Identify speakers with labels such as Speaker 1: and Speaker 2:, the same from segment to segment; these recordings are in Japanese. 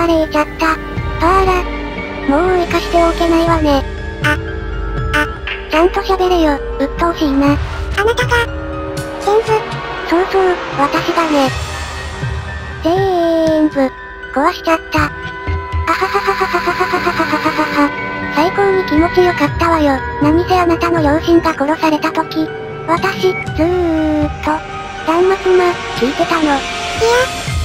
Speaker 1: 全部バーレーちゃった。パーラ。もう生かしておけないわね。
Speaker 2: あ、あ、
Speaker 1: ちゃんと喋れよ、うっとうしいな。
Speaker 2: あなたが、全部。
Speaker 1: そうそう、私がね。全部、壊しちゃった。あはははははははははははは。最高に気持ちよかったわよ。何せあなたの両親が殺された時、私、ずーっと、断末魔、聞いてたの。いや、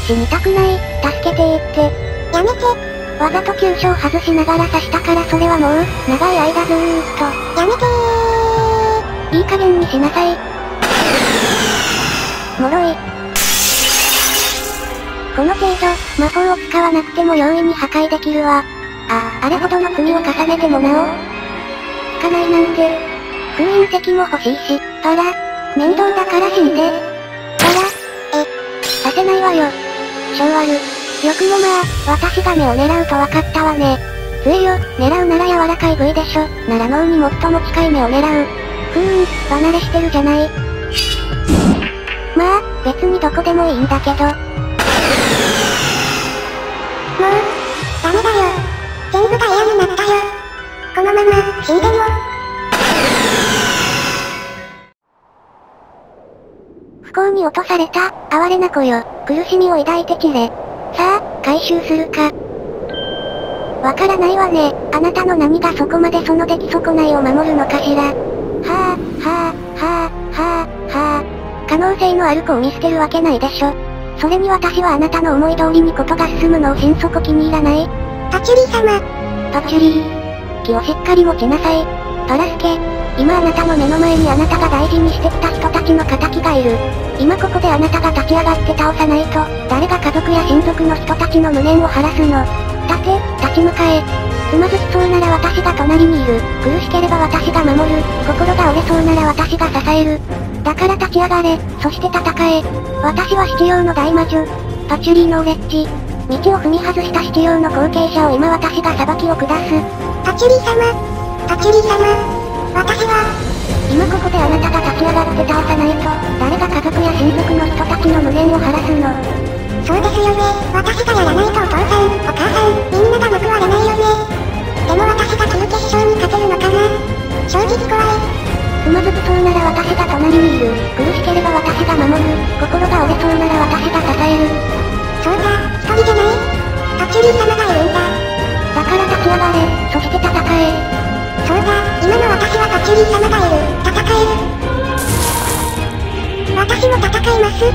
Speaker 1: 死にたくない、助けてーって。
Speaker 2: やめて。
Speaker 1: わざと急所を外しながら刺したからそれはもう、長い間ずーっと。
Speaker 2: やめて
Speaker 1: ー。いい加減にしなさい。脆い。この程度、魔法を使わなくても容易に破壊できるわ。あ、あれほどの罪を重ねてもなお、つかないなんて。封印石も欲しいし、パラ、面倒だから死んで。パラ、え、させないわよ。性悪。よくもまあ、私が目を狙うと分かったわね。杖よ、狙うなら柔らかい部位でしょ。なら脳に最も近い目を狙う。ふーん、離れしてるじゃない。まあ、別にどこでもいいんだけど。もう、
Speaker 2: ダメだよ。全部が嫌になったよ。このまま、死んでも。
Speaker 1: 不幸に落とされた、哀れな子よ。苦しみを抱いてきれ。回収するか。わからないわね。あなたの何がそこまでその出来損ないを守るのかしら。はあ、はあ、はあ、はあ、はあ。可能性のある子を見捨てるわけないでしょ。それに私はあなたの思い通りにことが進むのを心底気に入らない？
Speaker 2: パチュリー様。
Speaker 1: パチュリー。気をしっかり持ちなさい。パラスケ。今あなたの目の前にあなたが大事にしてきた人たちの仇がいる。今ここであなたが立ち上がって倒さないと、誰が家族や親族の人たちの無念を晴らすの。立て、立ち向かえ。つまずきそうなら私が隣にいる。苦しければ私が守る。心が折れそうなら私が支える。だから立ち上がれ、そして戦え。私は七葉の大魔女。パチュリーのオレッジ。道を踏み外した七葉の後継者を今私が裁きを下す。
Speaker 2: パチュリー様。パチュリー様。私は、
Speaker 1: 今ここであなたが立ち上がって倒さないと、誰が家族や親族の人たちの無念を晴らすの。
Speaker 2: そうですよね。私がやらないとお父さん、お母さん、みんなが報われないよね。でも私が旧決勝に勝てるのかな正直怖い。
Speaker 1: つまずきそうなら私が隣にいる。苦しければ私が守る。心が折れそうなら私が支える。
Speaker 2: そうだ、一人じゃない。パチュリー様がいるんだ。
Speaker 1: だから立ち上がれ、そして戦え。
Speaker 2: 今の私はパチュリー様がいる。戦える。私も戦います。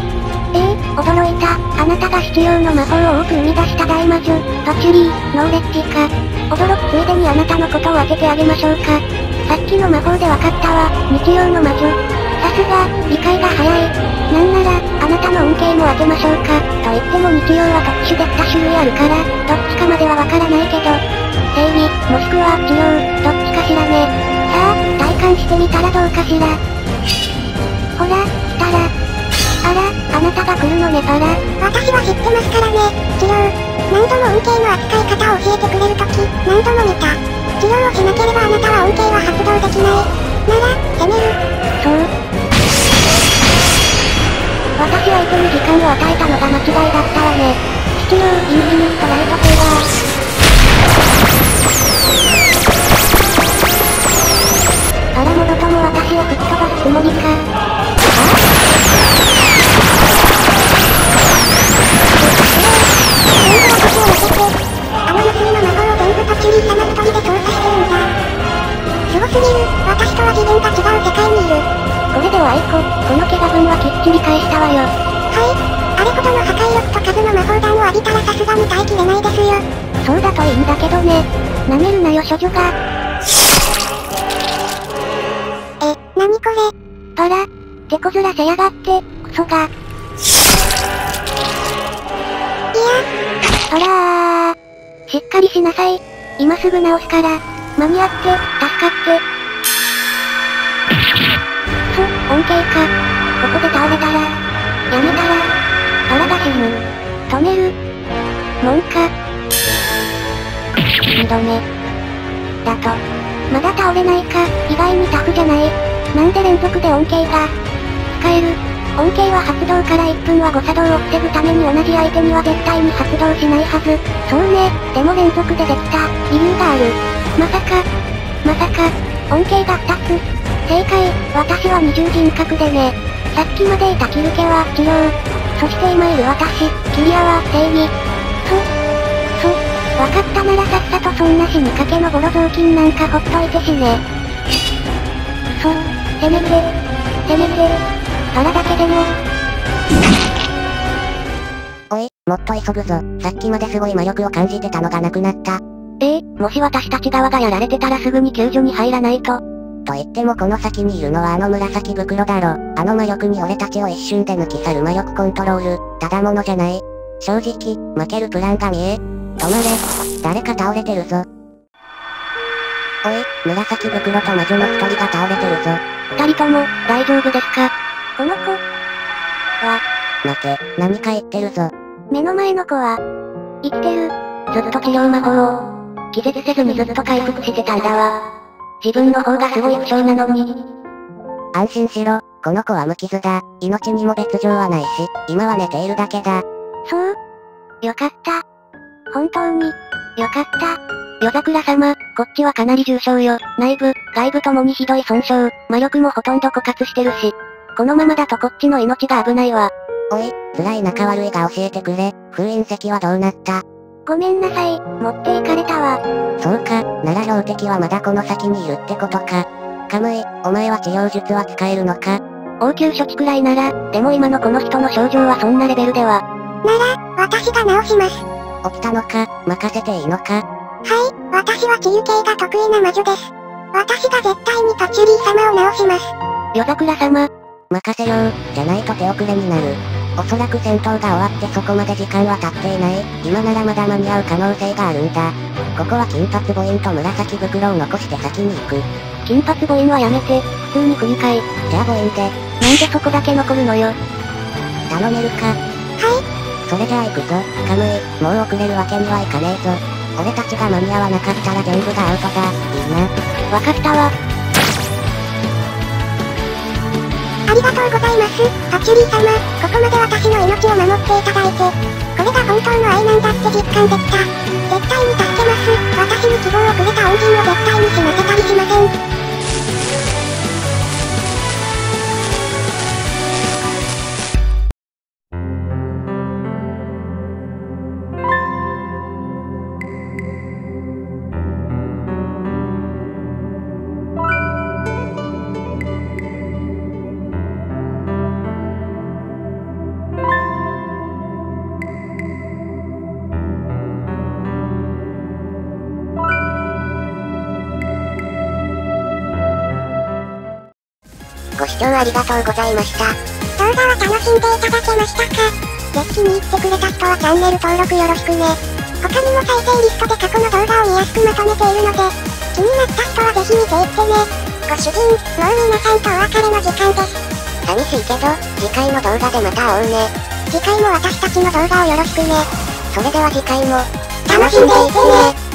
Speaker 1: ええ、驚いた。あなたが七葉の魔法を多く生み出した大魔女、パチュリー、ノーレッジか。驚くついでにあなたのことを当ててあげましょうか。さっきの魔法で分かったわ、日曜の魔女。さすが、理解が早い。なんなら、も当てましょうか。と言っても日曜は特殊で2種類あるから、どっちかまではわからないけど。正義、もしくは治療、どっちかしらね。さあ、体感してみたらどうかしら。ほら、来たら。あら、あなたが来るのねパラ。
Speaker 2: 私は知ってますからね、治療。何度も恩恵の扱い方を教えてくれるとき、何度も見た。治療をしなければあなたは恩恵は発動できない。なら、攻める。
Speaker 1: そう。私相手に時間を与えたのが間違いだったわね。七郎、インフィニットライトセーバー。パラモドとも私を吹っ飛ばすつもりか。
Speaker 2: ああの娘の魔法を全部パチュリー様一人で操作してるんだ。すごすぎる。私とは次元が違う世界にいる。
Speaker 1: これではあいこ、この怪我分はきっちり返したわよ。
Speaker 2: はい。あれほどの破壊力と数の魔法弾を浴びたらさすがに耐えきれないですよ。
Speaker 1: そうだといいんだけどね。舐めるなよ処女が。
Speaker 2: え、なにこれ？
Speaker 1: パラ、手こずらせやがって、クソが。
Speaker 2: いや。
Speaker 1: ほらー。しっかりしなさい。今すぐ直すから。間に合って、助かって。二度目。だと。まだ倒れないか、意外にタフじゃない。なんで連続で恩恵が。使える。恩恵は発動から1分は誤作動を防ぐために同じ相手には絶対に発動しないはず。そうね、でも連続でできた、理由がある。まさか、まさか、恩恵が2つ。正解、私は二重人格でね。さっきまでいたキルケは治療。そして今いる私、キリアは正義。そ、そ、わかったならさっさとそんな死にかけのボロ雑巾なんかほっといてしね。くそ、せめて、せめて、空だけでも。
Speaker 3: おい、もっと急ぐぞ。さっきまですごい魔力を感じてたのがなくなった。
Speaker 1: ええもし私たち側がやられてたらすぐに救助に入らないと。
Speaker 3: と言ってもこの先にいるのはあの紫袋だろ。あの魔力に俺たちを一瞬で抜き去る魔力コントロール、ただものじゃない。正直、負けるプランが見え。止まれ。誰か倒れてるぞ。おい、紫袋と魔女の一人が倒れてるぞ。
Speaker 1: 二人とも、大丈夫ですか？この子。は、
Speaker 3: 待て、何か言ってるぞ。
Speaker 1: 目の前の子は、生きてる。ずっと治療魔法を、気絶せずにずっと回復してたんだわ。自分の方がすごい負傷なのに。
Speaker 3: 安心しろ、この子は無傷だ。命にも別状はないし、今は寝ているだけだ。
Speaker 1: そうよかった。本当に、よかった。夜桜様、こっちはかなり重傷よ。内部、外部ともにひどい損傷、魔力もほとんど枯渇してるし。このままだとこっちの命が危ないわ。
Speaker 3: おい、辛い仲悪いが教えてくれ。封印石はどうなった？
Speaker 1: ごめんなさい、持っていかれたわ。
Speaker 3: そうか、なら標的はまだこの先にいるってことか。カムイ、お前は治療術は使えるのか？
Speaker 1: 応急処置くらいなら、でも今のこの人の症状はそんなレベルでは。
Speaker 2: なら、私が治します。
Speaker 3: 起きたのか、任せていいのか
Speaker 2: はい、私は治癒系が得意な魔女です。私が絶対にパチュリー様を治します。
Speaker 1: 夜桜様、
Speaker 3: 任せよう、じゃないと手遅れになる。おそらく戦闘が終わってそこまで時間は経っていない。今ならまだ間に合う可能性があるんだ。ここは金髪母音と紫袋を残して先に行く。
Speaker 1: 金髪母音はやめて、普通に不愉快。
Speaker 3: じゃあ母音で、
Speaker 1: なんでそこだけ残るのよ。
Speaker 3: 頼めるか
Speaker 2: はい、
Speaker 3: それじゃあ行くぞ、カムイ、もう遅れるわけにはいかねえぞ。俺たちが間に合わなかったら全部がアウトだ、いいな。
Speaker 1: わかったわ。
Speaker 2: ありがとうございます、パチュリー様。ここまで私の命を守っていただいて、これが本当の愛なんだって実感できた。絶対に助けます。私に希望をくれた恩人を絶対に死なせたりしません。
Speaker 3: 視聴ありがとうございました。
Speaker 2: 動画は楽しんでいただけましたか？ぜひ気に入ってくれた人はチャンネル登録よろしくね。他にも再生リストで過去の動画を見やすくまとめているので、気になった人はぜひ見ていってね。ご主人、もう皆さんとお別れの時間です。
Speaker 3: 寂しいけど、次回の動画でまた会おうね。
Speaker 2: 次回も私たちの動画をよろしくね。
Speaker 3: それでは次回も、
Speaker 2: 楽しんでいってね